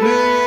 Música